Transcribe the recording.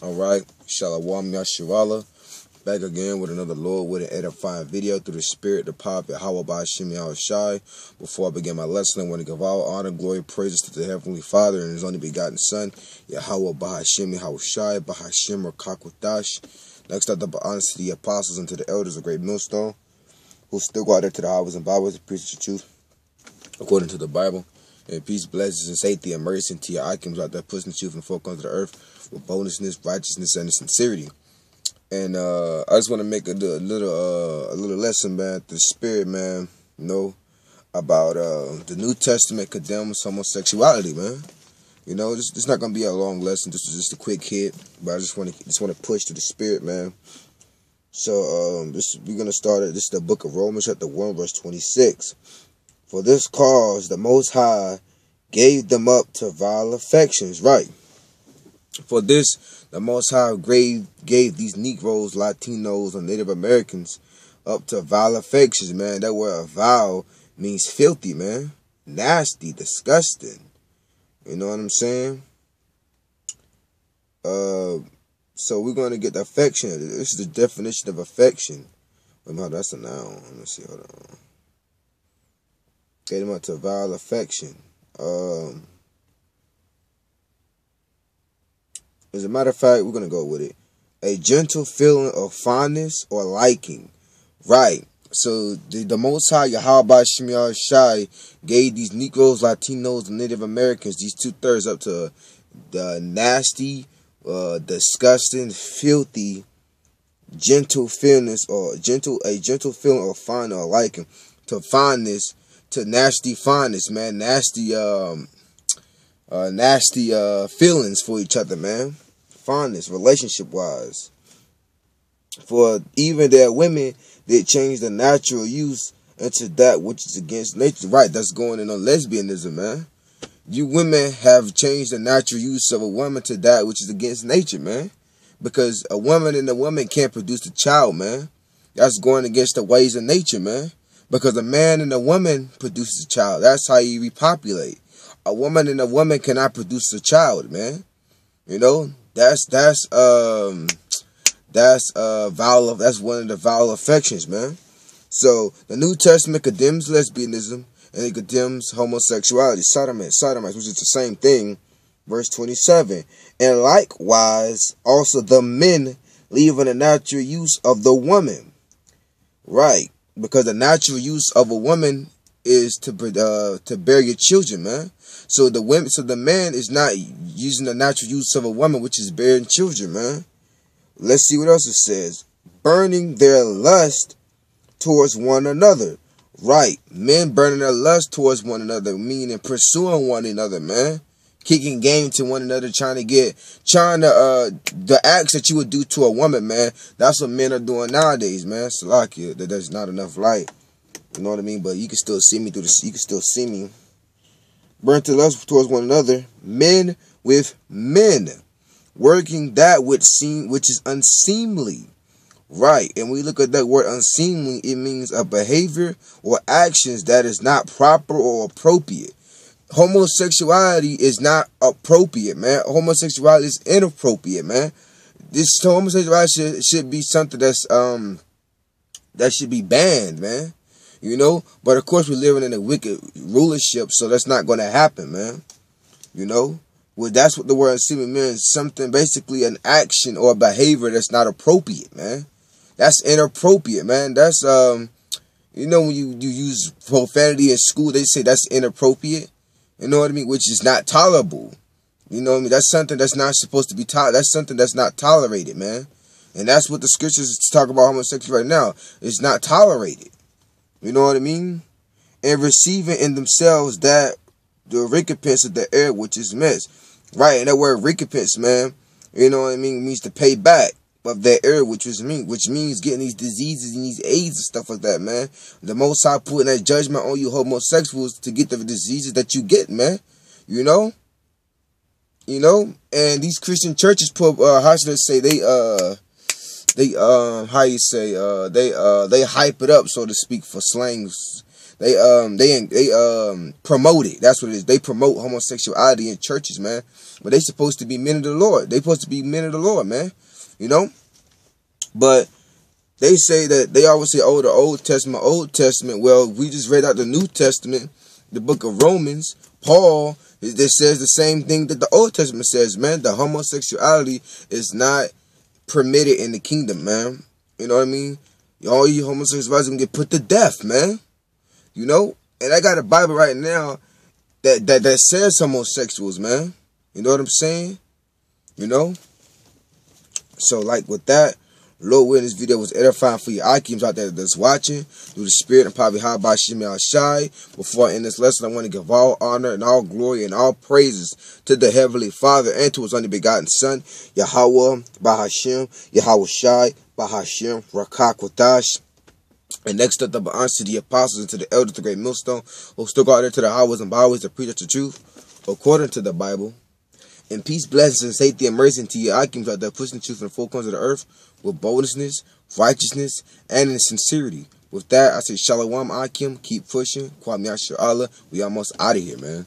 All right, Shalom Yasharala. Back again with another Lord with an edifying video through the Spirit, the pop, and how about Shimi Al Shai. Before I begin my lesson, I want to give all honor, glory, praises to the Heavenly Father and His only begotten Son, Yahweh Bahashimi Hawashai, Bahashim Rakakwatash. Next up, the honors to the apostles and to the elders of Great Millstone, who still go out there to the highways and byways to preach the truth according to the Bible. And peace, blessings, and safety, and mercy to your icons out there pushing the truth and folk onto the earth with boldness, righteousness, and sincerity. And uh, I just want to make a, little uh, a little lesson, man, the spirit, man, you know, about uh, the New Testament condemns homosexuality, man. You know, this, is not gonna be a long lesson. This is just a quick hit, but I just want to just want to push to the spirit, man. So um, this we're gonna start it. This is the book of Romans, chapter one, verse twenty six. For this cause the Most High gave them up to vile affections. Right. For this, the Most High gave, gave these Negroes, Latinos, and Native Americans up to vile affections, man. That word vile means filthy, man. Nasty, disgusting. You know what I'm saying? Uh, so we're going to get the affection. This is the definition of affection. That's a noun. Let me see. Hold on. Get him up to vile affection. Um, as a matter of fact, we're gonna go with it. A gentle feeling of fondness or liking. Right. So the, the Most High Yahweh Shemiah Shai gave these Negroes, Latinos, and Native Americans these two thirds up to the nasty, uh, disgusting, filthy, gentle feelings or gentle a gentle feeling of fond or liking to fondness to nasty fondness, man. Nasty, um, uh, nasty uh, feelings for each other, man. Fondness, relationship wise. For even their women, they change the natural use into that which is against nature. Right, that's going in on lesbianism, man. You women have changed the natural use of a woman to that which is against nature, man. Because a woman and a woman can't produce a child, man. That's going against the ways of nature, man. Because a man and a woman produces a child. That's how you repopulate. A woman and a woman cannot produce a child, man. You know, that's that's um that's uh vowel of that's one of the vowel affections, man. So the New Testament condemns lesbianism and it condemns homosexuality, sodomites, sodomites, which is the same thing. Verse 27. And likewise also the men leaving the natural use of the woman. Right because the natural use of a woman is to uh, to bear your children, man. So the women, so the man is not using the natural use of a woman, which is bearing children, man. Let's see what else it says. Burning their lust towards one another. Right, men burning their lust towards one another, meaning pursuing one another, man kicking game to one another, trying to get, trying to, uh, the acts that you would do to a woman, man. That's what men are doing nowadays, man. Salakia, that there's not enough light. You know what I mean? But you can still see me through the, you can still see me. Burn to lust towards one another, men with men, working that which seem, which is unseemly. Right, and we look at that word unseemly, it means a behavior or actions that is not proper or appropriate homosexuality is not appropriate, man. Homosexuality is inappropriate, man. This homosexuality should, should be something that's um that should be banned, man. You know, but of course we're living in a wicked rulership, so that's not going to happen, man. You know, well that's what the word semen means. Something basically an action or behavior that's not appropriate, man. That's inappropriate, man. That's um, you know when you you use profanity in school, they say that's inappropriate. You know what I mean? Which is not tolerable. You know what I mean? That's something that's not supposed to be taught. That's something that's not tolerated, man. And that's what the scriptures talk about homosexuality right now. It's not tolerated. You know what I mean? And receiving in themselves that the recompense of the air which is missed. Right, and that word recompense, man, you know what I mean, means to pay back of that error, which was me, which means getting these diseases and these AIDS and stuff like that, man. The Most High putting that judgment on you homosexuals to get the diseases that you get, man. You know, you know, and these Christian churches put, uh, how should I say, they, uh, they, um, uh, how you say, uh, they, uh, they hype it up, so to speak, for slangs. They um they they um promote it. That's what it is. They promote homosexuality in churches, man. But they supposed to be men of the Lord. They supposed to be men of the Lord, man. You know? But they say that they always say, oh, the Old Testament, Old Testament. Well, we just read out the New Testament, the book of Romans. Paul, it says the same thing that the Old Testament says, man. The homosexuality is not permitted in the kingdom, man. You know what I mean? All you homosexuals get put to death, man. You know? And I got a Bible right now that that, that says homosexuals, man. You know what I'm saying? You know? So like with that, Lord willing, this video was edifying for your Akims out there that's watching. Through the spirit and probably how by Shimei Shai. Before I end this lesson, I want to give all honor and all glory and all praises to the Heavenly Father and to his only begotten Son, Yahweh, Bahashim, Yahweh Shai, Bahashim, Rakakwatash. And next up, the honors to the apostles and to the elders, the great millstone, who still go out there to the highways and byways to preach the truth, according to the Bible. And peace, blessings, and safety and mercy to your Akims out there pushing truth from the four corners of the earth with boldness, righteousness, and in sincerity. With that, I say Shalom Akim, keep pushing. Kwame Allah. We almost out of here, man.